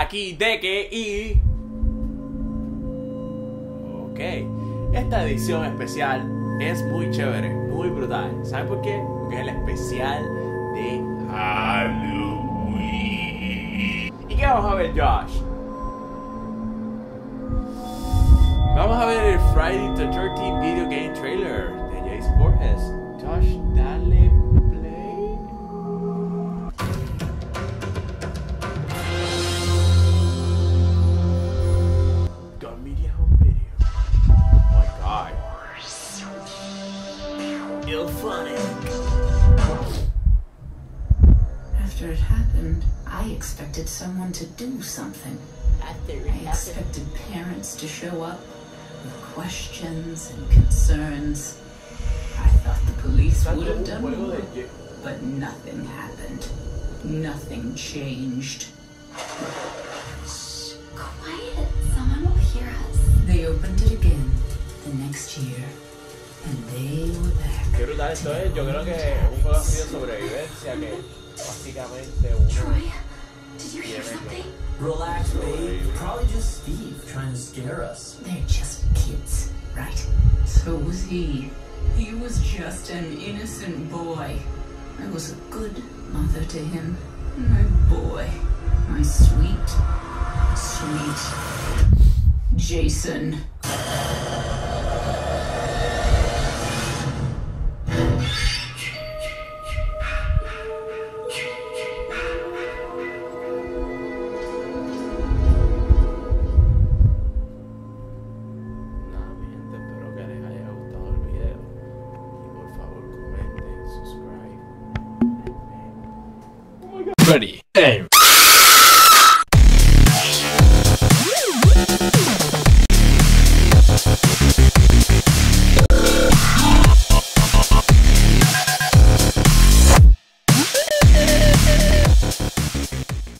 aquí de que y... Ok, esta edición especial es muy chévere, muy brutal. ¿Saben por qué? Porque es el especial de Halloween. ¿Y qué vamos a ver, Josh? Vamos a ver el Friday the 13 video game trailer de Jace Borges. Josh, Ill funny. After it happened, I expected someone to do something. After it I happened. expected parents to show up with questions and concerns. I thought the police would have done Juego more, but nothing happened. Nothing changed. Shh, Quiet. Someone will hear us. They opened it again the next year, and they were back. Qué brutal esto es. Yo creo que es un juego así de sobrevivencia que básicamente uno. Did you hear something? Relax, babe. Probably just Steve trying to scare us. They're just kids, right? So was he. He was just an innocent boy. I was a good mother to him. My boy. My sweet, sweet Jason. Ready, aim!